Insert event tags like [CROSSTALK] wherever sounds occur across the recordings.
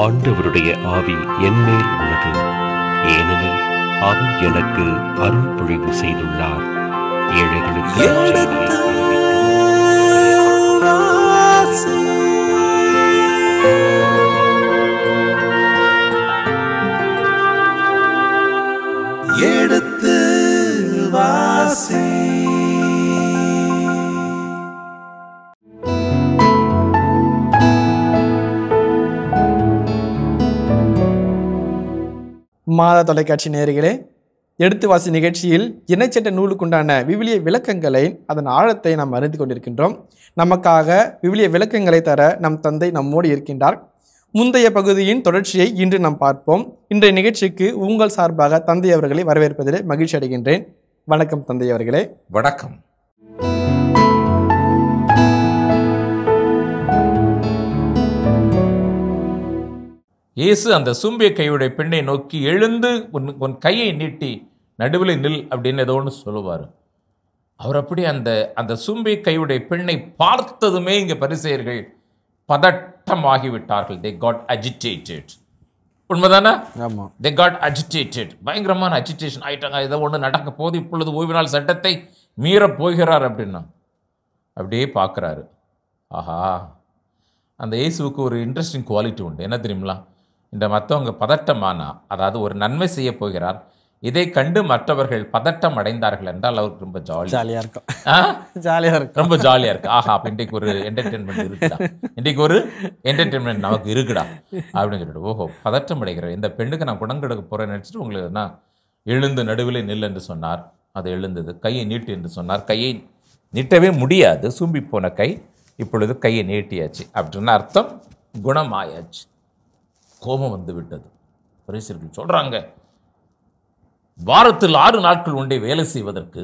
ஆண்டவருடைய ஆவி என்மேல் உள்ளது ஏனெனில் அவர் எனக்கு அருள் பொழிவு செய்துள்ளார் ஏழைகளுக்கு எடுத்து வாசி. மாத தொலைக்காட்சி நேர்களே எடுத்து வாசி நிகழ்ச்சியில் இணைச்சட்ட நூலுக்குண்டான விவிலிய விளக்கங்களை அதன் ஆழத்தை நாம் அறிந்து கொண்டிருக்கின்றோம். நமக்காக விவிலிய விளக்கங்களை தர நம் தந்தை நம்மோடு இருக்கின்றார். முந்தைய பகுதியின் தொடர்ச்சியை இன்று நாம் பார்ப்போம். இன்றைய நிகழ்ச்சிக்கு உங்கள் சார்பாக தந்தை அவர்களை வரவேற்பதிலே மகிழ்ச்சி அடைகின்றேன். வணக்கம் தந்தை அவர்களே. வணக்கம். இயேசு அந்த சூம்பிய கையுடைய பெண்ணை நோக்கி எழுந்து உன் உன் கையை நீட்டி நடுவில் நில் அப்படின்னு ஏதோ ஒன்று சொல்லுவார். அவர் அப்படி அந்த அந்த சூம்பிய கையுடைய பெண்ணை பார்த்ததுமே இங்கே பரிசெயர்கள் பதட்டமாகி விட்டார்கள் தே காட் அஜிடேட்டட் உண்மைதானே? ஆமாம் தே காட் அஜிடேட்டட் பயங்கரமான அஜிடேஷன் ஆயிட்டாங்க. ஏதோ ஒன்று நடக்க போது இப்பொழுது ஓய்வு நாள் சட்டத்தை மீறப் போகிறார் அப்படின்னா அப்படியே பார்க்குறாரு. ஆஹா. அந்த இயேசுவுக்கு ஒரு இன்ட்ரெஸ்டிங் குவாலிட்டி உண்டு. என்ன தெரியுங்களா? இந்த மற்றவங்க பதட்டமானா அதாவது ஒரு நன்மை செய்ய போகிறார் இதை கண்டு மற்றவர்கள் பதட்டம் அடைந்தார்கள் என்றால் அவருக்கு ரொம்ப ஜாலி ஜாலியாக இருக்கும். ஜாலியாக இருக்கும். ரொம்ப ஜாலியாக இருக்கு. ஆஹா அப்ப இன்றைக்கு ஒரு என்டர்டெயின்மெண்ட் இருக்குடா. இன்றைக்கு ஒரு என்டர்டெயின்மெண்ட் நமக்கு இருக்குடா அப்படின்னு சொல்லிட்டு ஓஹோ பதற்றம் அடைகிறேன் இந்த பெண்ணுக்கு நான் குணம் கெடுக்க போகிறேன்னு நினச்சிட்டு உங்களுக்கு நான் எழுந்து நடுவில் நில் என்று சொன்னார். அது எழுந்தது. கையை நீட்டு என்று சொன்னார். கையை நீட்டவே முடியாது. சூம்பி போன கை இப்பொழுது கையை நீட்டியாச்சு. அப்படின்னு அர்த்தம் குணமாயாச்சு. கோபம் வந்து விட்டது. பரிசர்கள் சொல்கிறாங்க வாரத்தில் ஆறு நாட்கள் உண்டே வேலை செய்வதற்கு.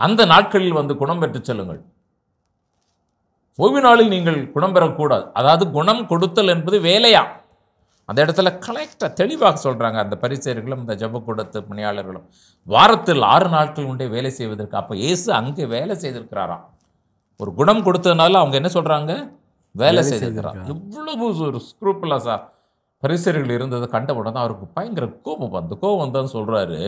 அந்த நாட்களில் வந்து குணம் பெற்றுச் செல்லுங்கள். ஓய்வு நாளில் நீங்கள் குணம் பெறக்கூடாது. அதாவது குணம் கொடுத்தல் என்பது வேலையா? அந்த இடத்துல கலெக்டாக தெளிவாக சொல்கிறாங்க அந்த பரிசெயர்களும் இந்த ஜபக்கூடத்து பணியாளர்களும். வாரத்தில் ஆறு நாட்கள் உண்டே வேலை செய்வதற்கு. அப்போ இயேசு அங்கே வேலை செய்திருக்கிறாராம். ஒரு குணம் கொடுத்ததுனால அவங்க என்ன சொல்கிறாங்க வேலை செய்திருக்கிறார். இவ்வளவு ஒரு ஸ்க்ரூப்புலஸாக பரிசர்கள் இருந்ததை கண்ட உடனே அவருக்கு பயங்கர கோபம் வந்து கோபம் வந்தான்னு சொல்கிறாரு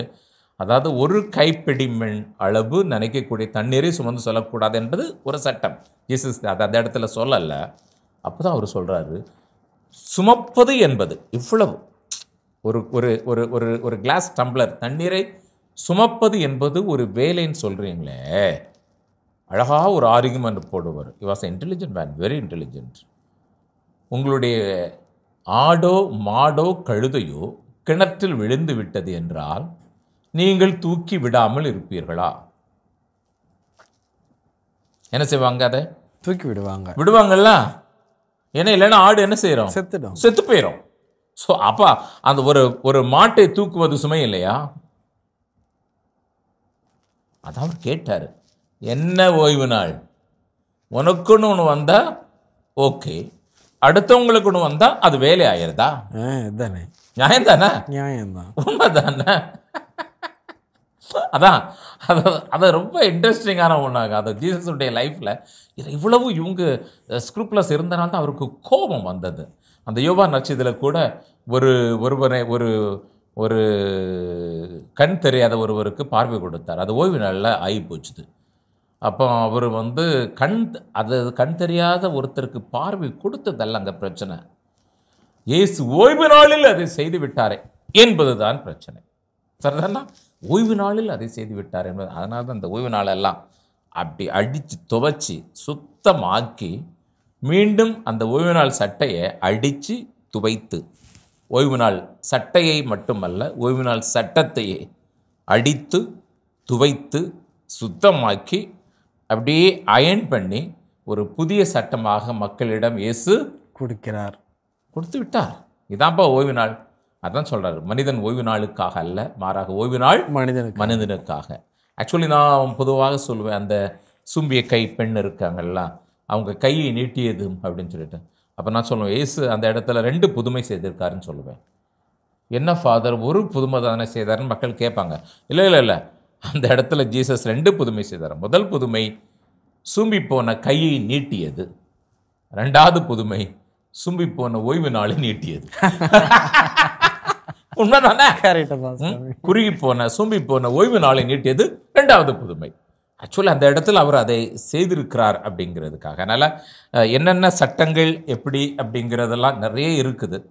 அதாவது ஒரு கைப்பிடிமெண் அளவு நினைக்கக்கூடிய தண்ணீரை சுமந்து சொல்லக்கூடாது என்பது ஒரு சட்டம். ஜீசஸ் அது அந்த இடத்துல சொல்லலை. அப்போ தான் அவர் சொல்கிறாரு சுமப்பது என்பது இவ்வளவு. ஒரு ஒரு ஒரு ஒரு ஒரு கிளாஸ் டம்ளர் தண்ணீரை சுமப்பது என்பது ஒரு வேலைன்னு சொல்கிறீங்களே அழகாக ஒரு ஆர்குமெண்ட் போடுவார். He was intelligent man very intelligent உங்களுடைய ஆடோ மாடோ கழுதையோ கிணற்றில் விழுந்து விட்டது என்றால் நீங்கள் தூக்கி விடாமல் இருப்பீர்களா? என்ன செய்வாங்க அதை? தூக்கி விடுவாங்க. விடுவாங்கல்ல? ஏன்னா இல்லைன்னா ஆடு என்ன செய்கிறோம் செத்துடும். செத்து போயிடும் ஸோ அப்பா அந்த ஒரு ஒரு மாட்டை தூக்குவது சுமை இல்லையா? அதான் அவர் கேட்டார். என்ன ஓய்வு நாள்? உனக்குன்னு ஒன்று வந்தா ஓகே. அடுத்தவங்களுக்கு வந்தா அது வேலை ஆயிருதா? ஆ இதுதானே நியாயம் தானே நியாயம்தான். உண்மைதானே? அதான் அது அது ரொம்ப இன்ட்ரெஸ்டிங்கான ஒன்றாங்க அது ஜீசஸுடைய லைஃப்பில் இது இவ்வளவு இவங்க ஸ்க்ரூப்லஸ் இருந்தனால தான் அவருக்கு கோபம் வந்தது. அந்த யோபா நட்சத்திரத்தில் கூட ஒரு ஒருவரை ஒரு ஒரு கண் தெரியாத ஒருவருக்கு பார்வை கொடுத்தார். அது ஓய்வு நாளில் ஆகி போச்சுது அப்போ அவர் வந்து கண் அது கண் தெரியாத ஒருத்தருக்கு பார்வை கொடுத்ததல்ல அந்த பிரச்சனை. இயேசு ஓய்வு நாளில் அதை செய்து விட்டாரே என்பதுதான் பிரச்சனை. சரிதானா? ஓய்வு நாளில் அதை செய்து விட்டார் என்பது அதனால தான் அந்த ஓய்வு நாளெல்லாம் அப்படி அடித்து துவைச்சி சுத்தமாக்கி மீண்டும் அந்த ஓய்வு நாள் சட்டையை அடித்து துவைத்து ஓய்வு நாள் சட்டையை மட்டுமல்ல ஓய்வு நாள் சட்டத்தையே அடித்து துவைத்து சுத்தமாக்கி அப்படியே அயன் பண்ணி ஒரு புதிய சட்டமாக மக்களிடம் இயேசு கொடுக்கிறார். கொடுத்து விட்டார். இதான்ப்பா ஓய்வு நாள். அதான் சொல்றாரு மனிதன் ஓய்வு நாளுக்காக அல்ல மாறாக ஓய்வு நாள் மனிதனுக்கு மனிதனுக்காக. ஆக்சுவலி நான் பொதுவாக சொல்லுவேன் அந்த சூம்பிய கை பெண் இருக்காங்கல்ல அவங்க கையை நீட்டியது அப்படின்னு சொல்லிட்டு. அப்போ நான் சொல்லுவேன் இயேசு அந்த இடத்துல ரெண்டு புதுமை செய்திருக்காருன்னு சொல்லுவேன். என்ன ஃபாதர் ஒரு புதுமை தானே செய்தாருன்னு மக்கள் கேட்பாங்க. இல்லை இல்லை இல்லை. அந்த இடத்துல ஜீசஸ் ரெண்டு புதுமை செய்தார். முதல் புதுமை சூம்பி போன கையை நீட்டியது. ரெண்டாவது புதுமை சும்பி போன ஓய்வு நாளை நீட்டியது. [LAUGHS] உண்மைதானே? குறுகி போன சூம்பி போன ஓய்வு நாளை நீட்டியது ரெண்டாவது புதுமை. ஆக்சுவலி அந்த இடத்துல அவர் அதை செய்திருக்கிறார் அப்படிங்கிறதுக்காக. அதனால் என்னென்ன சட்டங்கள் எப்படி அப்படிங்கிறதெல்லாம் நிறைய இருக்குது.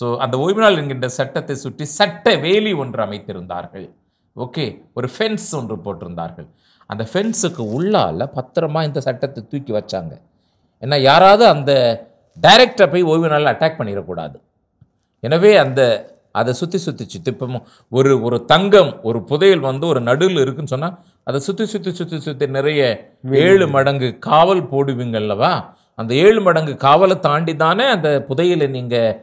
ஸோ அந்த ஓய்வு நாள் என்கின்ற சட்டத்தை சுற்றி சட்ட வேலி ஒன்று அமைத்திருந்தார்கள். ஓகே ஒரு ஃபென்ஸ் ஒன்று போட்டிருந்தார்கள். அந்த ஃபென்ஸுக்கு உள்ளால பத்திரமா இந்த சட்டத்தை தூக்கி வச்சாங்க. ஏன்னா யாராவது அந்த டைரக்டரை போய் ஓய்வு நாளில் அட்டாக் பண்ணிடக்கூடாது. எனவே அந்த அதை சுற்றி சுற்றி சுற்றி இப்போ ஒரு ஒரு தங்கம் ஒரு புதையல் வந்து ஒரு நடுவில் இருக்குன்னு சொன்னால் அதை சுற்றி சுற்றி சுற்றி சுற்றி நிறைய ஏழு மடங்கு காவல் போடுவீங்கல்லவா அந்த ஏழு மடங்கு காவலை தாண்டி தானே அந்த புதையலை நீங்கள்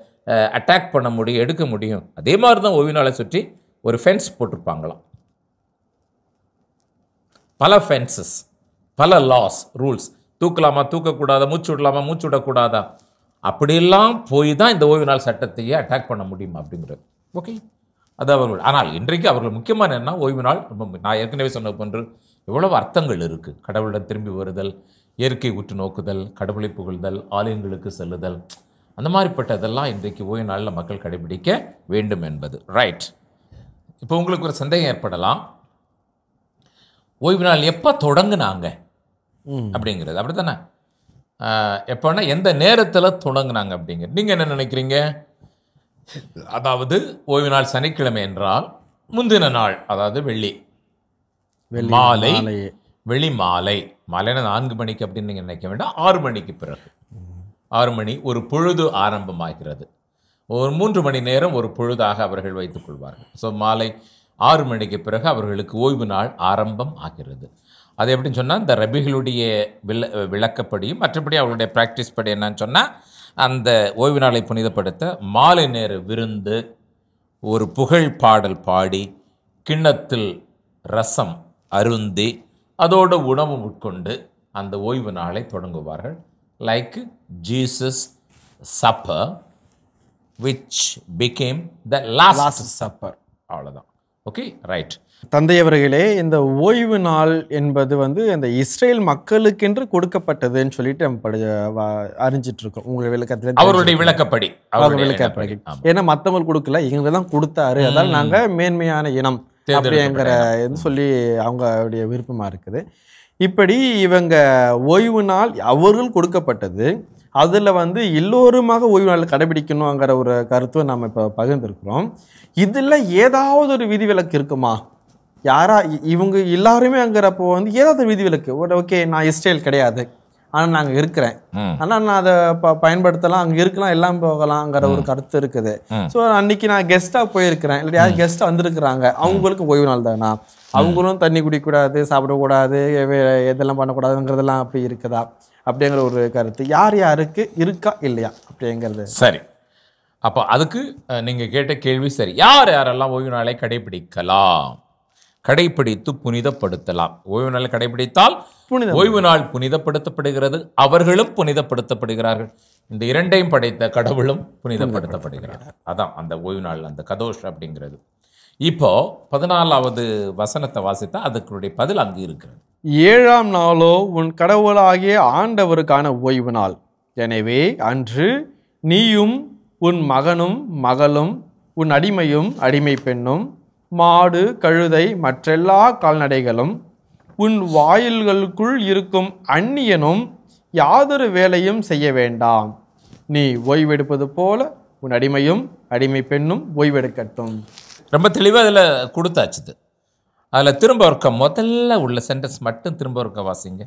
அட்டாக் பண்ண முடியும் எடுக்க முடியும். அதே மாதிரி தான் ஓய்வு நாளை சுற்றி ஒரு ஃபென்ஸ் போட்டிருப்பாங்களாம். பல ஃபென்சஸ் பல லாஸ் ரூல்ஸ் தூக்கலாமா தூக்கக்கூடாதா மூச்சு விடலாமா மூச்சு விடக்கூடாதா? அப்படியெல்லாம் போய் தான் இந்த ஓய்வு நாள் சட்டத்தையே அட்டாக் பண்ண முடியும் அப்படிங்கிறது. ஓகே அது அவர்கள் ஆனால் இன்றைக்கு அவர்கள் முக்கியமான என்ன? ஓய்வு நாள் ரொம்ப நான் ஏற்கனவே சொன்ன போன்று எவ்வளவு அர்த்தங்கள் இருக்குது கடவுளிடம் திரும்பி வருதல் இயற்கை உற்று நோக்குதல் கடவுளை புகழ்தல் ஆலயங்களுக்கு செல்லுதல். அந்த மாதிரிப்பட்டதெல்லாம் இன்றைக்கு ஓய்வு நாளில் மக்கள் கடைபிடிக்க வேண்டும் என்பது. ரைட் இப்போ உங்களுக்கு ஒரு சந்தேகம் ஏற்படலாம். ஓய்வு நாள் எப்போ தொடங்குனாங்க? அப்படிங்கிறது. அப்படி தானே எப்போன்னா எந்த நேரத்தில் தொடங்குனாங்க அப்படிங்கிறது நீங்கள் என்ன நினைக்கிறீங்க? அதாவது ஓய்வு நாள் சனிக்கிழமை என்றால் முந்தின நாள் அதாவது வெள்ளி. மாலை. வெளி மாலை. மாலைனா நான்கு மணிக்கு அப்படின்னு நீங்கள் நினைக்க வேண்டாம் ஆறு மணிக்கு பிறகு. ஆறு மணி ஒரு பொழுது ஆரம்பமாகிறது. ஒரு மூன்று மணி நேரம் ஒரு பொழுதாக அவர்கள் வைத்துக் கொள்வார்கள். ஸோ மாலை ஆறு மணிக்கு பிறகு அவர்களுக்கு ஓய்வு நாள் ஆரம்பம் ஆகிறது. அது எப்படின்னு சொன்னால் இந்த ரபிகளுடைய விள விளக்கப்படியும் மற்றபடி அவர்களுடைய ப்ராக்டிஸ் படி என்னன்னு சொன்னால் அந்த ஓய்வு நாளை புனிதப்படுத்த மாலை நேர விருந்து ஒரு புகழ் பாடல் பாடி கிண்ணத்தில் ரசம் அருந்தி அதோட உணவு உட்கொண்டு அந்த ஓய்வு நாளை தொடங்குவார்கள். Like Jesus supper which became the last supper அவ்வளோதான் ஓகே ரைட் தந்தையவர்களே இந்த ஓய்வு நாள் என்பது வந்து அந்த இஸ்ரேல் மக்களுக்கென்று கொடுக்கப்பட்டதுன்னு சொல்லிட்டு நம்ம படி அறிஞ்சிட்டு இருக்கோம் உங்க விளக்கத்துல அவருடைய விளக்கப்படி. அவருடைய விளக்கப்படி. ஏன்னா மத்தவங்களுக்கு கொடுக்கல இவங்க தான் கொடுத்தாரு. அதால் நாங்க மேன்மையான இனம் அப்படிங்கிற இது சொல்லி அவங்களுடைய விருப்பமா இருக்குது. இப்படி இவங்க ஓய்வு நாள் அவர்கள் கொடுக்கப்பட்டது. அதுல வந்து எல்லோருமாக ஓய்வு நாள் கடைபிடிக்கணுங்கிற ஒரு கருத்துவை நம்ம இப்போ பகிர்ந்திருக்கிறோம். இதுல ஏதாவது ஒரு விதிவிலக்கு இருக்குமா? யாரா இவங்க எல்லாருமே அங்கிறப்போ வந்து ஏதாவது விதிவிலக்கு. ஓகே நான் இஸ்ரேல் கிடையாது. ஆனா நாங்க இருக்கிறேன். ம். ஆனா நான் அதை ப- பயன்படுத்தலாம் அங்க இருக்கலாம் எல்லாம் போகலாங்கிற ஒரு கருத்து இருக்குது. ஸோ அன்னைக்கு நான் கெஸ்டா போயிருக்கிறேன். இல்லை யாரும் கெஸ்ட் வந்திருக்கிறாங்க அவங்களுக்கு ஓய்வு நாள் தானா? அவங்களும் தண்ணி குடிக்கக்கூடாது சாப்பிடக்கூடாது இதெல்லாம் பண்ணக்கூடாதுங்கிறதெல்லாம் அப்படி இருக்குதா? அப்படிங்கிற ஒரு கருத்து. யார் யாருக்கு இருக்கா இல்லையா அப்படிங்கிறது. சரி. அப்போ அதுக்கு அஹ், நீங்க கேட்ட கேள்வி சரி. யார் யாரெல்லாம் ஓய்வு நாளை கடைபிடிக்கலாம்? கடைபிடித்து புனிதப்படுத்தலாம். ஓய்வு நாளை கடைபிடித்தால். ஓய்வு நாள் புனிதப்படுத்தப்படுகிறது. அவர்களும் புனிதப்படுத்தப்படுகிறார்கள். இந்த இரண்டையும் படைத்த கடவுளும் புனிதப்படுத்தப்படுகிறார். அதான் அந்த ஓய்வு நாள் அந்த கதோஷ் அப்படிங்கிறது. இப்போ பதினாலாவது வசனத்தை வாசித்தா அதுக்குடைய பதில் அங்கு இருக்கிறது. ஏழாம் நாளோ உன் கடவுளாகிய ஆண்டவருக்கான ஓய்வு நாள் எனவே அன்று நீயும் உன் மகனும் மகளும் உன் அடிமையும் அடிமை பெண்ணும் மாடு கழுதை மற்றெல்லா கால்நடைகளும் உன் வாயில்களுக்குள் இருக்கும் அந்நியனும் யாதொரு வேலையும் செய்ய வேண்டாம். நீ ஓய்வெடுப்பது போல உன் அடிமையும் அடிமை பெண்ணும் ஓய்வெடுக்கட்டும். ரொம்ப தெளிவாக அதில் கொடுத்தாச்சுது அதில் திரும்ப இருக்க முதல்ல உள்ள சென்டென்ஸ் மட்டும் திரும்ப இருக்க வாசிங்க.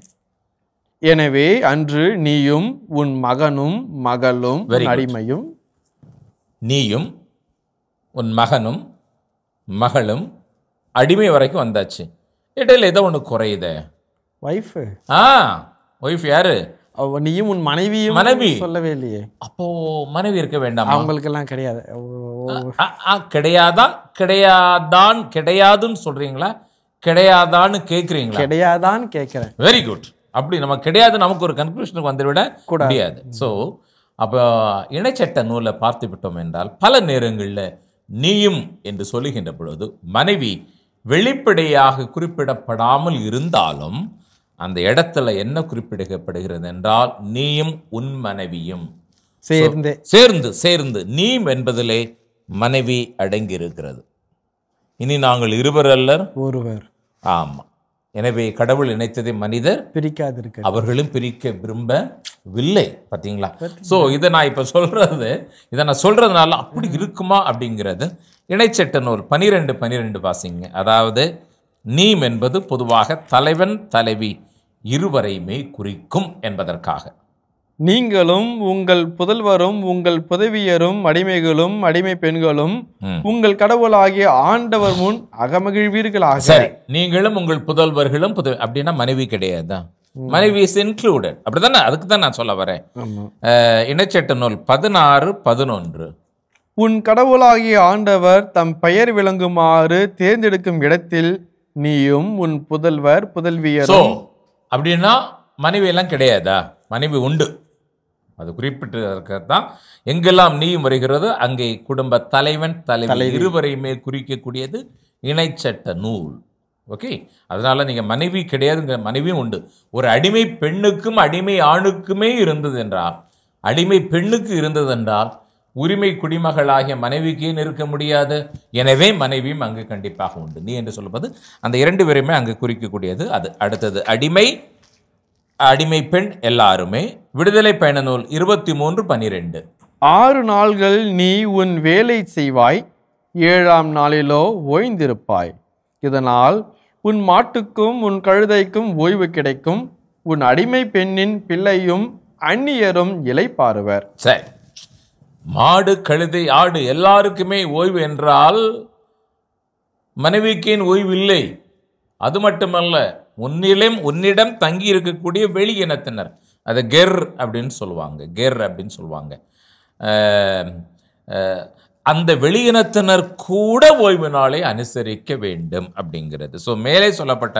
எனவே அன்று நீயும் உன் மகனும் மகளும். அடிமையும் நீயும் உன் மகனும் மகளும் அடிமை வரைக்கும் வந்தாச்சு. இடையில ஏதோ ஒன்று குறையுதே. ஒய்ஃபு ஆ ஒய்ஃப் யாரு? நீயும் உன் மனைவியும் மனைவி. சொல்லவே இல்லையே. அப்போ மனைவி இருக்க வேண்டாமா? கிடையாது. ஓ, ஆ, ஆ, கிடையாதா? கிடையாதான் கிடையாதுன்னு சொல்றீங்களா? கிடையாதான்னு கேட்குறீங்களா கிடையாதான்னு கேட்கிறேன் வெரி குட் அப்படி நம்ம கிடையாது நமக்கு ஒரு கன்க்ளூஷனுக்கு வந்துவிட. முடியாது. ஸோ அப்போ இணைச்சட்ட நூலை பார்த்து விட்டோம் என்றால் பல நேரங்களில் நீயும் என்று சொல்லுகின்ற பொழுது மனைவி வெளிப்படையாக குறிப்பிடப்படாமல் இருந்தாலும் அந்த இடத்துல என்ன குறிப்பிடப்படுகிறது என்றால் நீயும் உன் மனைவியும். சேர்ந்தே. சேர்ந்து சேர்ந்து. நீ என்பதிலே மனைவி அடங்கி இருக்கிறது இனி நாங்கள் இருவர் அல்லர்? ஒருவர். ஆமா. எனவே கடவுள் இணைத்ததை மனிதர் பிரிக்காதிருக்க அவர்களும் பிரிக்க விரும்பவில்லை. பார்த்தீங்களா ஸோ இதை நான் இப்போ சொல்றது இதை நான் சொல்றதுனால அப்படி இருக்குமா அப்படிங்கிறது இணைச்சட்ட நூல் பனிரெண்டு பனிரெண்டு வாசிங்க. அதாவது நீம் என்பது பொதுவாக தலைவன் தலைவி இருவரையுமே குறிக்கும் என்பதற்காக. நீங்களும் உங்கள் புதல்வரும் உங்கள் புதவியரும் அடிமைகளும் அடிமை பெண்களும். உங்கள் கடவுளாகிய ஆண்டவர் முன் அகமகிழ்வீர்களாக. சரி நீங்களும் உங்கள் புதல்வர்களும் புது அப்படின்னா மனைவி கிடையாதா? மனைவி இஸ் இன்க்ளூடட் அப்படிதானே? அதுக்கு தான் நான் சொல்ல வரேன். இணைச்சட்ட நூல் பதினாறு பதினொன்று. உன் கடவுளாகிய ஆண்டவர் தம் பெயர் விளங்குமாறு தேர்ந்தெடுக்கும் இடத்தில் நீயும் உன் புதல்வர் புதல்வியரும். அப்படின்னா மனைவி எல்லாம் கிடையாதா? மனைவி உண்டு. அது குறிப்பிட்டு தான் எங்கெல்லாம் நீயும் வருகிறது அங்கே குடும்ப தலைவன் தலைவி இருவரையுமே குறிக்கக்கூடியது இணைச்சட்ட நூல். ஓகே? அதனால நீங்க மனைவி கிடையாதுங்கிற மனைவியும் உண்டு. ஒரு அடிமை பெண்ணுக்கும் அடிமை ஆணுக்குமே இருந்தது என்றால் அடிமை பெண்ணுக்கு இருந்தது என்றால் உரிமை குடிமகளாகிய மனைவிக்கு ஏன் இருக்க முடியாது. எனவே மனைவியும் அங்கு கண்டிப்பாக உண்டு. நீ என்று சொல்லுவது அந்த இரண்டு பேருமே அங்கு குறிக்கக்கூடியது அது. அடுத்தது அடிமை அடிமை பெண் எல்லாருமே. விடுதலை பயண நூல் இருபத்தி மூன்று பனிரெண்டு. ஆறு நாள்கள் நீ உன் வேலை செய்வாய் ஏழாம் நாளிலோ ஓய்ந்திருப்பாய். இதனால் உன் மாட்டுக்கும் உன் கழுதைக்கும் ஓய்வு கிடைக்கும். உன் அடிமை பெண்ணின் பிள்ளையும் அந்நியரும் இலைப்பாறுவர் சரி. மாடு கழுதை ஆடு எல்லாருக்குமே ஓய்வு என்றால் மனைவிக்கேன் ஓய்வு இல்லை அது மட்டுமல்ல உன்னிலும் உன்னிடம் தங்கி இருக்கக்கூடிய வெளி இனத்தினர். அதை கெர் அப்படின்னு சொல்லுவாங்க. கெர் அப்படின்னு சொல்லுவாங்க. அந்த வெளியினத்தினர் கூட ஓய்வு நாளை அனுசரிக்க வேண்டும் அப்படிங்கிறது. ஸோ மேலே சொல்லப்பட்ட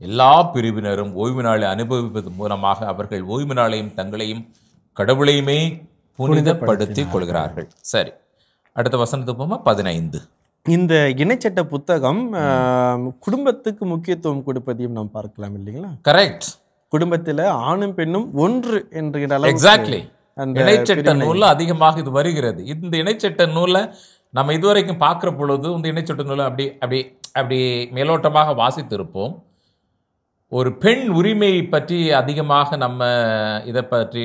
எல்லா பிரிவினரும் ஓய்வு நாளை அனுபவிப்பது மூலமாக அவர்கள் ஓய்வு நாளையும் தங்களையும் கடவுளையுமே புனிதப்படுத்திக் கொள்கிறார்கள். சரி. அடுத்த வசனத்துக்கு போமா? பதினைந்து. இந்த இணைச்சட்ட புத்தகம் குடும்பத்துக்கு முக்கியத்துவம் கொடுப்பதையும் நாம் பார்க்கலாம் இல்லைங்களா? கரெக்ட் குடும்பத்துல ஆணும் பெண்ணும் ஒன்று என்கிற அளவுக்கு எக்ஸாக்ட்லி இணைச்சட்ட நூல்ல அதிகமாக இது வருகிறது. இந்த இணைச்சட்ட நூலை நம்ம இதுவரைக்கும் பார்க்குற பொழுது இந்த இணைச்சட்ட நூலை அப்படி அப்படி அப்படி மேலோட்டமாக வாசித்திருப்போம். ஒரு பெண் உரிமை பற்றி அதிகமாக நம்ம இதை பற்றி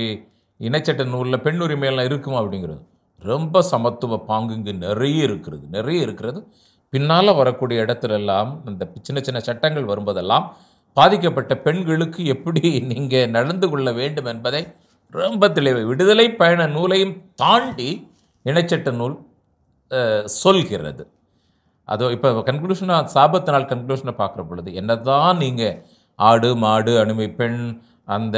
இணைச்சட்ட நூலில் பெண் உரிமையெல்லாம் இருக்குமா அப்படிங்கிறது. ரொம்ப சமத்துவ பாங்கு இங்கு நிறைய இருக்கிறது நிறைய இருக்கிறது. பின்னால் வரக்கூடிய இடத்துல எல்லாம் இந்த சின்ன சின்ன சட்டங்கள் வரும்போதெல்லாம் பாதிக்கப்பட்ட பெண்களுக்கு எப்படி நீங்கள் நடந்து கொள்ள வேண்டும் என்பதை ரொம்ப தெளிவு விடுதலை பயண நூலையும் தாண்டி இணைச்சட்ட நூல் சொல்கிறது. அதோ இப்போ கன்க்ளூஷனாக சாபத்து நாள் கன்க்ளூஷனை பார்க்குற பொழுது என்னதான் நீங்கள் ஆடு மாடு அனுமை பெண் அந்த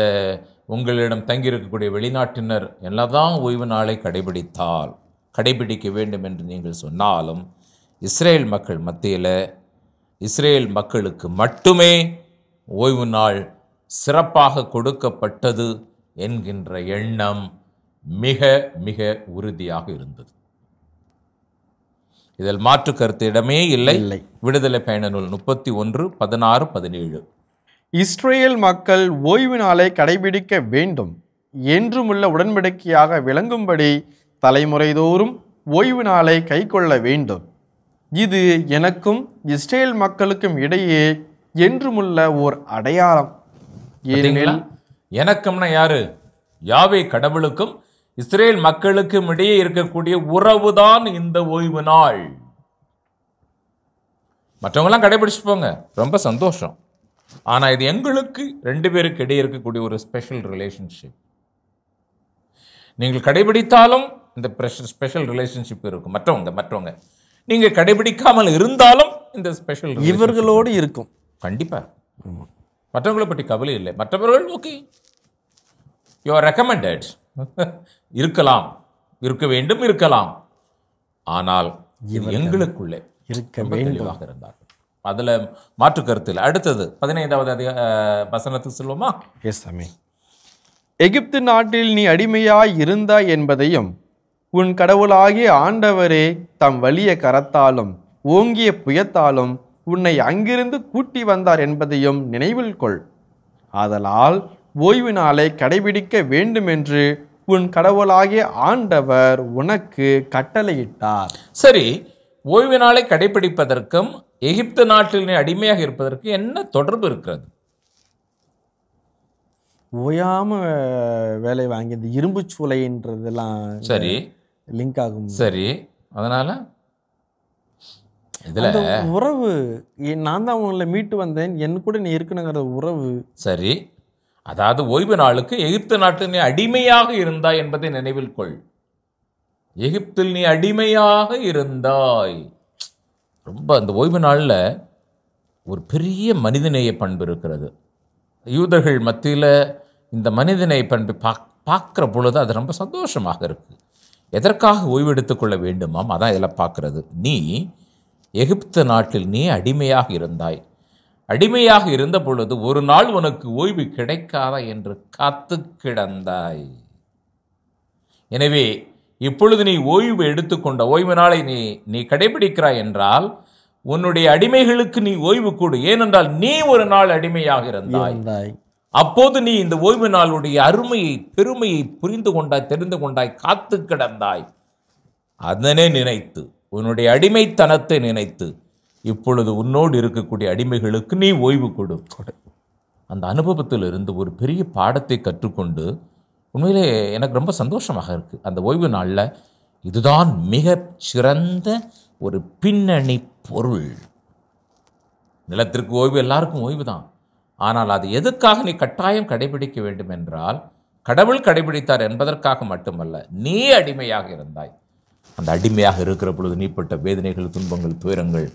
உங்களிடம் தங்கியிருக்கக்கூடிய வெளிநாட்டினர் என்னதான் ஓய்வு நாளை கடைபிடித்தால் கடைபிடிக்க வேண்டும் என்று நீங்கள் சொன்னாலும் இஸ்ரேல் மக்கள் மத்தியில் இஸ்ரேல் மக்களுக்கு மட்டுமே ஓய்வு நாள் சிறப்பாக கொடுக்கப்பட்டது என்கின்ற எண்ணம் மிக மிக உறுதியாக இருந்தது. இதில் மாற்று கருத்து இடமே இல்லை. இல்லை. விடுதலை பயண நூல் முப்பத்தி ஒன்று பதினாறு பதினேழு. இஸ்ரேல் மக்கள் ஓய்வு நாளை கடைபிடிக்க வேண்டும் என்றுமுள்ள உடன்படிக்கையாக விளங்கும்படி தலைமுறைதோறும் ஓய்வு நாளை கைக்கொள்ள வேண்டும். இது எனக்கும் இஸ்ரேல் மக்களுக்கும் இடையே என்றுமுள்ள ஓர் அடையாளம்? ஏனெனில் எனக்கும்னா யாரு? யாவே கடவுளுக்கும் இஸ்ரேல் மக்களுக்கும் இடையே இருக்கக்கூடிய உறவுதான் இந்த ஓய்வு நாள். மற்றவங்களாம் கடைபிடிச்சு போங்க. ரொம்ப சந்தோஷம். ஆனா இது எங்களுக்கு ரெண்டு பேருக்கு இடையே இருக்கக்கூடிய ஒரு ஸ்பெஷல் ரிலேஷன்ஷிப் நீங்கள் கடைபிடித்தாலும் இந்த ஸ்பெஷல் ரிலேஷன்ஷிப் இருக்கும். மற்றவங்க மற்றவங்க. நீங்க கடைபிடிக்காமல் இருந்தாலும் இந்த ஸ்பெஷல் இவர்களோடு இருக்கும். கண்டிப்பா. மற்றவங்களை பற்றி கவலை இல்லை. மற்றவர்கள் ஓகே யூ ஆர் ரெக்கமெண்டட் இருக்கலாம். இருக்க வேண்டும் இருக்கலாம். ஆனால் எங்களுக்குள்ளே இருக்க தெளிவாக இருந்தார்கள். அதுல மாற்று கருத்து இல்லை. அடுத்தது பதினைந்தாவது அதிக வசனத்துக்கு சொல்லுவோமா எஸ் அமே எகிப்து நாட்டில் நீ அடிமையாய் இருந்தாய் என்பதையும் உன் கடவுளாகிய ஆண்டவரே தம் வலிய கரத்தாலும் ஓங்கிய புயத்தாலும் உன்னை அங்கிருந்து கூட்டி வந்தார் என்பதையும் நினைவில் கொள். ஆதலால் ஓய்வு நாளை கடைபிடிக்க வேண்டுமென்று உன் கடவுளாகிய ஆண்டவர் உனக்கு கட்டளையிட்டார். சரி ஓய்வு நாளை கடைபிடிப்பதற்கும் எகிப்து நாட்டில் நீ அடிமையாக இருப்பதற்கு என்ன தொடர்பு இருக்கிறது? ஓயாம வேலை வாங்கி இந்த இரும்பு சூளைன்றதெல்லாம் சரி. லிங்க் ஆகும். சரி. அதனால இதுல உறவு நான் தான் உங்களை மீட்டு வந்தேன் என் கூட நீ இருக்கணுங்கிற உறவு. சரி. அதாவது ஓய்வு நாளுக்கு எகிப்து நாட்டில் நீ அடிமையாக இருந்தாய் என்பதை நினைவில் கொள். எகிப்தில் நீ அடிமையாக இருந்தாய். ரொம்ப அந்த ஓய்வு நாளில் ஒரு பெரிய மனிதநேய பண்பு இருக்கிறது. யூதர்கள் மத்தியில் இந்த மனிதநேய பண்பு பாக் பார்க்குற பொழுது அது ரொம்ப சந்தோஷமாக இருக்குது எதற்காக ஓய்வு எடுத்துக்கொள்ள வேண்டுமாம் அதான் இதில் பார்க்குறது. நீ எகிப்து நாட்டில் நீ அடிமையாக இருந்தாய். அடிமையாக இருந்த பொழுது ஒரு நாள் உனக்கு ஓய்வு கிடைக்காதா என்று காத்து கிடந்தாய். எனவே இப்பொழுது நீ ஓய்வு எடுத்துக்கொண்ட ஓய்வு நாளை நீ நீ கடைபிடிக்கிறாய் என்றால் உன்னுடைய அடிமைகளுக்கு நீ ஓய்வு கொடு. ஏனென்றால் நீ ஒரு நாள் அடிமையாக இருந்தாய். அப்போது நீ இந்த ஓய்வு நாளுடைய அருமையை பெருமையை புரிந்து கொண்டாய் தெரிந்து கொண்டாய் காத்து கிடந்தாய். அதனை நினைத்து உன்னுடைய அடிமைத்தனத்தை நினைத்து இப்பொழுது உன்னோடு இருக்கக்கூடிய அடிமைகளுக்கு நீ ஓய்வு கொடு. அந்த அனுபவத்தில் இருந்து ஒரு பெரிய பாடத்தை கற்றுக்கொண்டு உண்மையிலே எனக்கு ரொம்ப சந்தோஷமாக இருக்குது அந்த ஓய்வு நாளில் இதுதான் மிக சிறந்த ஒரு பின்னணி பொருள். நிலத்திற்கு ஓய்வு எல்லாருக்கும் ஓய்வு தான். ஆனால் அது எதுக்காக நீ கட்டாயம் கடைபிடிக்க வேண்டும் என்றால் கடவுள் கடைபிடித்தார் என்பதற்காக மட்டுமல்ல நீ அடிமையாக இருந்தாய். அந்த அடிமையாக இருக்கிற பொழுது நீப்பட்ட வேதனைகள் துன்பங்கள் துயரங்கள்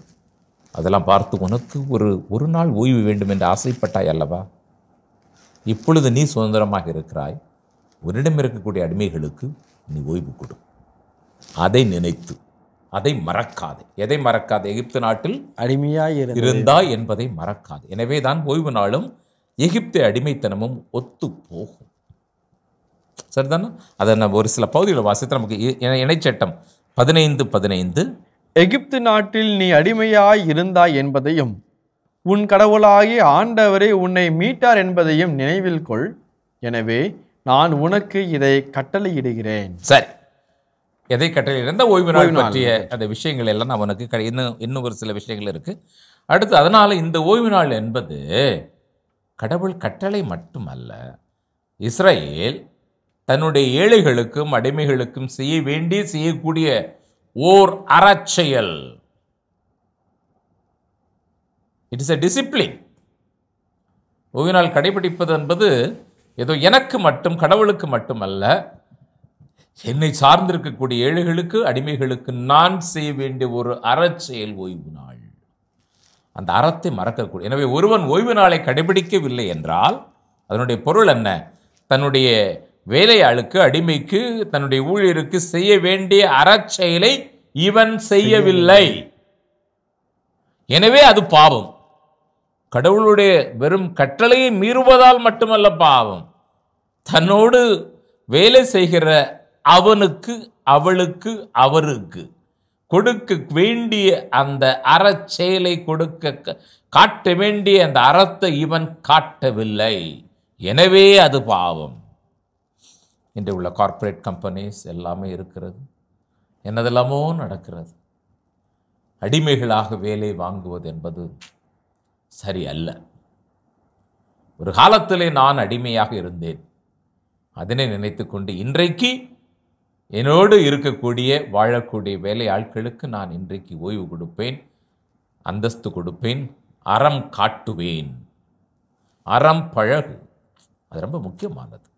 அதெல்லாம் பார்த்து உனக்கு ஒரு ஒரு நாள் ஓய்வு வேண்டும் என்று ஆசைப்பட்டாய் அல்லவா? இப்பொழுது நீ சுதந்திரமாக இருக்கிறாய். உன்னிடம் இருக்கக்கூடிய அடிமைகளுக்கு நீ ஓய்வு கொடு. அதை நினைத்து அதை மறக்காதே. எதை மறக்காதே? எகிப்து நாட்டில் அடிமையாய் இருந்து என்பதை மறக்காது. எனவே தான் ஓய்வு நாளும் எகிப்து அடிமைத்தனமும் ஒத்து போகும். சரிதானே? அதை நம்ம ஒரு சில பகுதிகளை வாசித்து நமக்கு இணைச்சட்டம் பதினைந்து பதினைந்து. எகிப்து நாட்டில் நீ அடிமையாய் இருந்தாய் என்பதையும் உன் கடவுளாகிய ஆண்டவரே உன்னை மீட்டார் என்பதையும் நினைவில் கொள். எனவே நான் உனக்கு இதை கட்டளையிடுகிறேன். சரி. எதை கட்டளை இருந்த ஓய்வு நாள் பற்றிய அந்த விஷயங்கள் எல்லாம் நான் உனக்கு கடை இன்னும் இன்னும் ஒரு சில விஷயங்கள் இருக்கு. அடுத்து அதனால இந்த ஓய்வு நாள் என்பது கடவுள் கட்டளை மட்டுமல்ல இஸ்ரேல் தன்னுடைய ஏழைகளுக்கும் அடிமைகளுக்கும் செய்ய வேண்டிய செய்யக்கூடிய ஓர் அறச்செயல். இட் இஸ் a டிசிப்ளின் ஓய்வு நாள் கடைபிடிப்பது என்பது ஏதோ எனக்கு மட்டும் கடவுளுக்கு மட்டுமல்ல என்னை சார்ந்திருக்கக்கூடிய ஏழைகளுக்கு அடிமைகளுக்கு நான் செய்ய வேண்டிய ஒரு அறச்செயல் ஓய்வு நாள். அந்த அறத்தை மறக்கக்கூடிய எனவே ஒருவன் ஓய்வு நாளை கடைபிடிக்கவில்லை என்றால் அதனுடைய பொருள் என்ன? தன்னுடைய வேலையாளுக்கு அடிமைக்கு தன்னுடைய ஊழியருக்கு செய்ய வேண்டிய அறச்செயலை இவன் செய்யவில்லை. எனவே அது பாவம். கடவுளுடைய வெறும் கட்டளையை மீறுவதால் மட்டுமல்ல பாவம். தன்னோடு வேலை செய்கிற அவனுக்கு அவளுக்கு அவருக்கு கொடுக்க வேண்டிய அந்த அறச்செயலை கொடுக்க க- காட்ட வேண்டிய அந்த அறத்தை இவன் காட்டவில்லை. எனவே அது பாவம். இன்று உள்ள கார்ப்பரேட் கம்பெனிஸ் எல்லாமே இருக்கிறது. என்னதெல்லாமோ நடக்கிறது. அடிமைகளாக வேலை வாங்குவது என்பது சரி அல்ல ஒரு காலத்திலே நான் அடிமையாக இருந்தேன். அதனை நினைத்துக்கொண்டு இன்றைக்கு என்னோடு இருக்கக்கூடிய வாழக்கூடிய வேலை ஆட்களுக்கு நான் இன்றைக்கு ஓய்வு கொடுப்பேன் அந்தஸ்து கொடுப்பேன் அறம் காட்டுவேன். அறம் பழகு. அது ரொம்ப முக்கியமானது.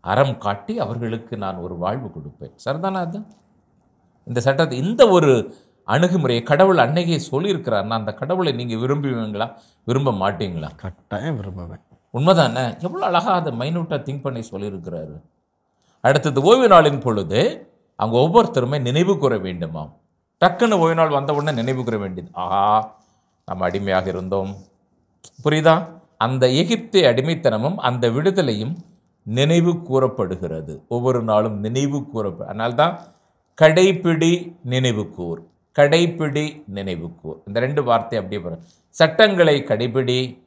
அறம் காட்டி அவர்களுக்கு நான் ஒரு வாழ்வு கொடுப்பேன். சரிதானா அது? இந்த சட்டத்தை இந்த ஒரு அணுகுமுறையை கடவுள் அன்னைக்கே சொல்லியிருக்கிறார்னா அந்த கடவுளை நீங்கள் விரும்புவீங்களா? விரும்ப மாட்டீங்களா? கட்டாயம் விரும்புவேன். உண்மைதானே? எவ்வளோ அழகாக அதை மைனூட்டாக திங்க் பண்ணி சொல்லியிருக்கிறாரு. அடுத்தது ஓய்வு நாளின் பொழுது அவங்க ஒவ்வொருத்தருமே நினைவு கூற வேண்டுமாம். டக்குன்னு ஓய்வு நாள் வந்த உடனே நினைவு கூற வேண்டியது. ஆஹா நம்ம அடிமையாக இருந்தோம். புரியுதா? அந்த எகிப்திய அடிமைத்தனமும் அந்த விடுதலையும் நினைவு கூறப்படுகிறது. ஒவ்வொரு நாளும் நினைவு கூறப்ப அதனால்தான் கடைப்பிடி நினைவு கூர் கடைப்பிடி நினைவு கூர் இந்த ரெண்டு வார்த்தை அப்படியே வரும் சட்டங்களை கடைப்பிடி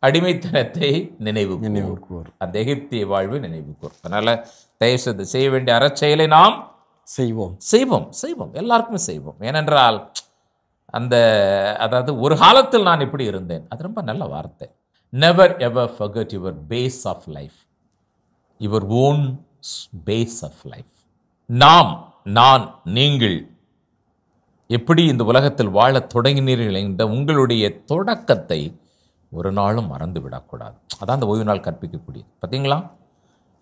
அடிமைத்தனத்தை நினைவு கூர் நினைவு கூர் அந்த எகிப்திய வாழ்வு நினைவு கூர் அதனால் தயவுசெய்து செய்ய வேண்டிய அறச்செயலை நாம் செய்வோம். செய்வோம் செய்வோம். எல்லாருக்குமே செய்வோம். ஏனென்றால் அந்த அதாவது ஒரு காலத்தில் நான் இப்படி இருந்தேன். அது ரொம்ப நல்ல வார்த்தை. Never ever forget your base of life your own base of life நாம் நான் நீங்கள் எப்படி இந்த உலகத்தில் வாழத் தொடங்கினீர்கள் என்ற உங்களுடைய தொடக்கத்தை ஒரு நாளும் மறந்து விடக்கூடாது. அதான் அந்த ஓய்வு நாள் கற்பிக்கக்கூடியது. பார்த்தீங்களா?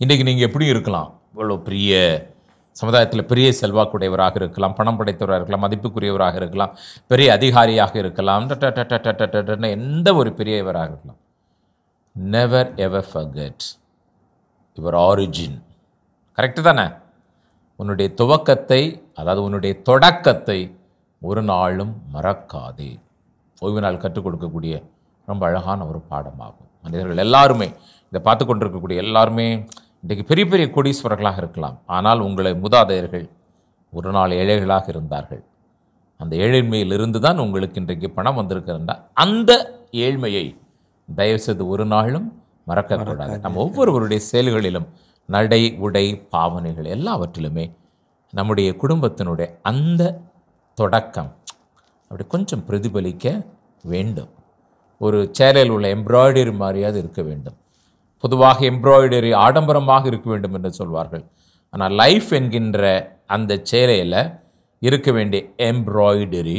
இன்றைக்கி நீங்கள் எப்படி இருக்கலாம்? இவ்வளோ பெரிய சமுதாயத்தில் பெரிய செல்வாக்குடையவராக இருக்கலாம் பணம் படைத்தவராக இருக்கலாம் மதிப்புக்குரியவராக இருக்கலாம் பெரிய அதிகாரியாக இருக்கலாம் எந்த ஒரு பெரியவராக இருக்கலாம். Never ever forget your origin correct தானே? உன்னுடைய துவக்கத்தை அதாவது உன்னுடைய தொடக்கத்தை ஒரு நாளும் மறக்காதே. ஓய்வு நாள் கற்றுக் கொடுக்கக்கூடிய ரொம்ப அழகான ஒரு பாடமாகும். மனிதர்கள் எல்லாருமே இதை பார்த்து கொண்டிருக்கக்கூடிய எல்லாருமே இன்றைக்கு பெரிய பெரிய கோடீஸ்வரர்களாக இருக்கலாம். ஆனால் உங்களை மூதாதையர்கள் ஒரு நாள் ஏழைகளாக இருந்தார்கள். அந்த ஏழ்மையிலிருந்து தான் உங்களுக்கு இன்றைக்கு பணம் வந்திருக்கிறதா? அந்த ஏழ்மையை தயவுசெய்து ஒரு நாளும் மறக்கக்கூடாது நம்ம ஒவ்வொருவருடைய செயல்களிலும் நடை உடை பாவனைகள் எல்லாவற்றிலுமே நம்முடைய குடும்பத்தினுடைய அந்த தொடக்கம். அப்படி கொஞ்சம் பிரதிபலிக்க வேண்டும். ஒரு சேலையில் உள்ள எம்ப்ராய்டரி மாதிரியாவது இருக்க வேண்டும். பொதுவாக எம்ப்ராய்டரி ஆடம்பரமாக இருக்க வேண்டும் என்று சொல்வார்கள். ஆனால் லைஃப் என்கின்ற அந்த சேலையில் இருக்க வேண்டிய எம்ப்ராய்டரி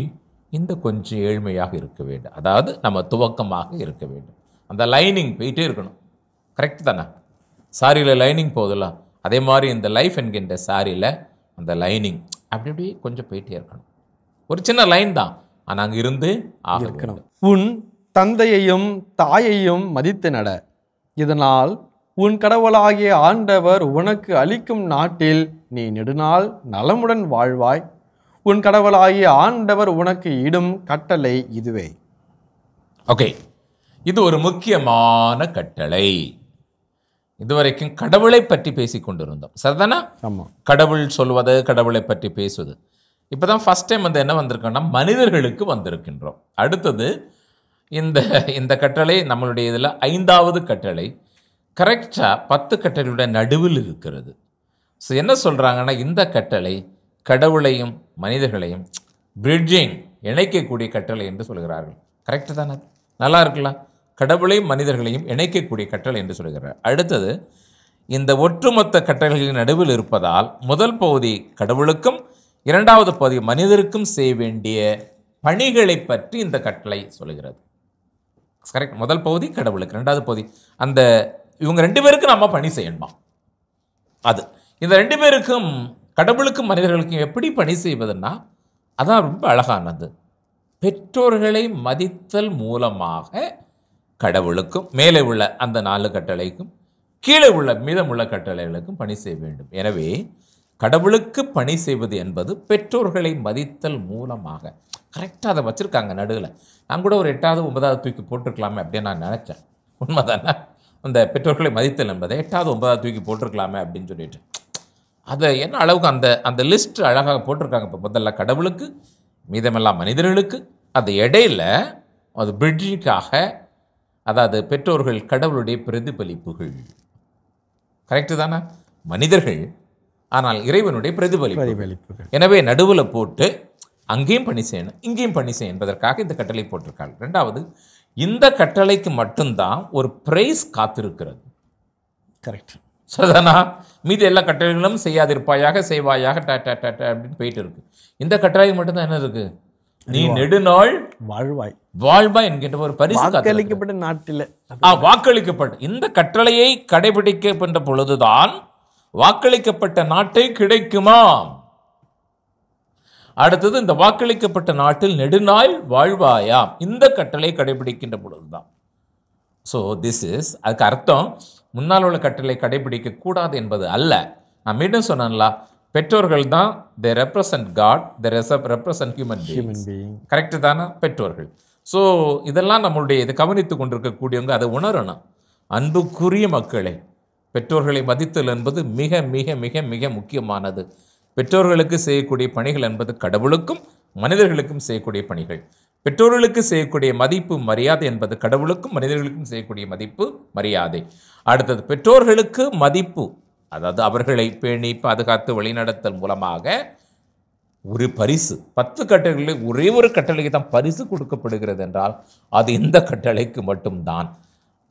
இந்த கொஞ்சம் ஏழ்மையாக இருக்க வேண்டும். அதாவது நம்ம துவக்கமாக இருக்க வேண்டும். அந்த லைனிங் போயிட்டே இருக்கணும். கரெக்ட் தானே? சாரியில் லைனிங் போதில்ல அதே மாதிரி இந்த லைஃப் என்கின்ற சாரியில் அந்த லைனிங் அப்படி அப்படியே கொஞ்சம் போயிட்டே இருக்கணும். ஒரு சின்ன லைன் தான். ஆனால் அங்கே இருந்து வேண்டும். உன் தந்தையையும் தாயையும் மதித்து நட. இதனால் உன் கடவுளாகிய ஆண்டவர் உனக்கு அளிக்கும் நாட்டில் நீ நெடுநாள் நலமுடன் வாழ்வாய். உன் கடவுளாகிய ஆண்டவர் உனக்கு இடும் கட்டளை இதுவே. ஓகே இது ஒரு முக்கியமான கட்டளை. இதுவரைக்கும் கடவுளை பற்றி பேசிக் கொண்டிருந்தோம். சரிதானா? ஆமா. கடவுள் சொல்வது கடவுளை பற்றி பேசுவது. இப்போ தான் ஃபஸ்ட் டைம் வந்து என்ன வந்திருக்கோம்னா மனிதர்களுக்கு வந்திருக்கின்றோம். அடுத்தது இந்த இந்த கட்டளை நம்மளுடைய இதில் ஐந்தாவது கட்டளை. கரெக்டாக பத்து கட்டளையுடைய நடுவில் இருக்கிறது. ஸோ என்ன சொல்கிறாங்கன்னா இந்த கட்டளை கடவுளையும் மனிதர்களையும் பிரிட்ஜிங் இணைக்கக்கூடிய கட்டளை என்று சொல்கிறார்கள். கரெக்டு தானே? நல்லா இருக்கலாம். கடவுளையும் மனிதர்களையும் இணைக்கக்கூடிய கட்டளை என்று சொல்கிறார். அடுத்தது இந்த ஒட்டுமொத்த கட்டளைகளின் நடுவில் இருப்பதால் முதல் பகுதி கடவுளுக்கும் இரண்டாவது பகுதி மனிதருக்கும் செய்ய வேண்டிய பணிகளை பற்றி இந்த கட்டளை சொல்கிறது கரெக்ட் முதல் பகுதி கடவுளுக்கு. ரெண்டாவது பகுதி அந்த இவங்க ரெண்டு பேருக்கும் நம்ம பணி செய்யணுமா? அது. இந்த ரெண்டு பேருக்கும் கடவுளுக்கும் மனிதர்களுக்கும் எப்படி பணி செய்வதுன்னா அதான் ரொம்ப அழகானது. பெற்றோர்களை மதித்தல் மூலமாக கடவுளுக்கும் மேலே உள்ள அந்த நாலு கட்டளைக்கும் கீழே உள்ள மீதமுள்ள கட்டளைகளுக்கும் பணி செய்ய வேண்டும். எனவே கடவுளுக்கு பணி செய்வது என்பது பெற்றோர்களை மதித்தல் மூலமாக. கரெக்டாக அதை வச்சுருக்காங்க நடுவில். நான் கூட ஒரு எட்டாவது ஒன்பதாவது தூக்கி போட்டிருக்கலாமே அப்படின்னு நான் நினச்சேன். உண்மைதானே? அந்த பெற்றோர்களை மதித்தல் என்பதை எட்டாவது ஒன்பதாவது தூக்கி போட்டிருக்கலாமே அப்படின்னு சொல்லிட்டு. அதை என்ன அளவுக்கு அந்த அந்த லிஸ்ட் அழகாக போட்டிருக்காங்க இப்போ முதல்ல கடவுளுக்கு மீதமெல்லாம் மனிதர்களுக்கு அந்த இடையில அது பிரிட்ஜுக்காக அதாவது பெற்றோர்கள் கடவுளுடைய பிரதிபலிப்புகள். கரெக்டு தானே? மனிதர்கள் ஆனால் இறைவனுடைய பிரதிபலிப்பு எனவே நடுவில் போட்டு அங்கேயும் பணி செய்யணும் இங்கேயும் பணி செய்யணும் என்பதற்காக இந்த கட்டளை போட்டிருக்காங்க ரெண்டாவது இந்த கட்டளைக்கு மட்டும்தான் ஒரு பிரைஸ் காத்திருக்கிறது. கரெக்ட் சரிதானா மீதி எல்லா கட்டளைகளும் செய்யாதிருப்பாயாக செய்வாயாக அப்படின்னு போயிட்டு இருக்கு. இந்த கட்டளை மட்டும்தான் என்ன இருக்கு? நீ நெடுநாள் வாழ்வாய். வாழ்வா என்கின்ற ஒரு பரிசு. வாக்களிக்கப்பட்ட நாட்டில். வாக்களிக்கப்பட்ட. இந்த கட்டளையை கடைபிடிக்கின்ற பொழுதுதான் வாக்களிக்கப்பட்ட நாட்டை கிடைக்குமா? அடுத்தது இந்த வாக்களிக்கப்பட்ட நாட்டில் நெடுநாள் வாழ்வாயாம் இந்த கட்டளை கடைபிடிக்கின்ற பொழுதுதான். ஸோ திஸ் இஸ் அதுக்கு அர்த்தம் முன்னால் உள்ள கட்டளை கடைபிடிக்க கூடாது என்பது அல்ல. நான் மீண்டும் சொன்னேன்ல பெற்றோர்கள் தான் they represent God they represent human being correct தானே? பெற்றோர்கள். ஸோ இதெல்லாம் நம்மளுடைய இதை கவனித்து கொண்டிருக்கக்கூடியவங்க அதை உணரணும். அன்புக்குரிய மக்களே பெற்றோர்களை மதித்தல் என்பது மிக மிக மிக மிக முக்கியமானது. பெற்றோர்களுக்கு செய்யக்கூடிய பணிகள் என்பது கடவுளுக்கும் மனிதர்களுக்கும் செய்யக்கூடிய பணிகள். பெற்றோர்களுக்கு செய்யக்கூடிய மதிப்பு மரியாதை என்பது கடவுளுக்கும் மனிதர்களுக்கும் செய்யக்கூடிய மதிப்பு மரியாதை. அடுத்தது பெற்றோர்களுக்கு மதிப்பு அதாவது அவர்களை பேணி பாதுகாத்து வழிநடத்தல் மூலமாக ஒரு பரிசு. பத்து கட்டளைகளில் ஒரே ஒரு கட்டளைக்கு தான் பரிசு கொடுக்கப்படுகிறது என்றால் அது இந்த கட்டளைக்கு மட்டும்தான்.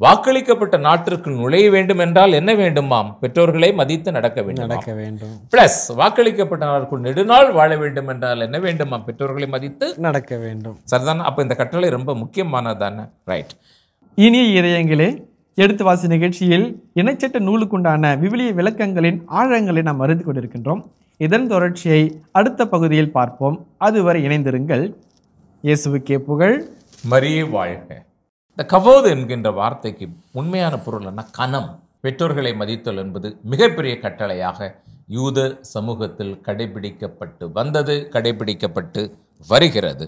வாக்களிக்கப்பட்ட நாட்டிற்கு நுழைய வேண்டும் என்றால் என்ன வேண்டுமாம்? பெற்றோர்களை மதித்து நடக்க வேண்டும்? நடக்க வேண்டும். பிளஸ் வாக்களிக்கப்பட்ட நாளுக்குள் நெடுநாள் வாழ வேண்டும் என்றால் என்ன வேண்டுமாம்? பெற்றோர்களை மதித்து நடக்க வேண்டும். சரிதான்? அப்போ இந்த கட்டளை ரொம்ப முக்கியமானதானே? ரைட் இனிய இதயங்களே எடுத்து வாசி நிகழ்ச்சியில் இணைச்சட்ட நூலுக்குண்டான விவிலிய விளக்கங்களின் ஆழங்களை நாம் அறிந்து கொண்டிருக்கின்றோம். இதன் தொடர்ச்சியை அடுத்த பகுதியில் பார்ப்போம். அதுவரை இணைந்திருங்கள். இயேசுவுக்கே புகழ். மரியே வாழ்க. இந்த கவோது என்கின்ற வார்த்தைக்கு உண்மையான பொருள் என்ன கணம் பெற்றோர்களை மதித்தல் என்பது மிகப்பெரிய கட்டளையாக யூத சமூகத்தில் கடைபிடிக்கப்பட்டு வந்தது கடைபிடிக்கப்பட்டு வருகிறது.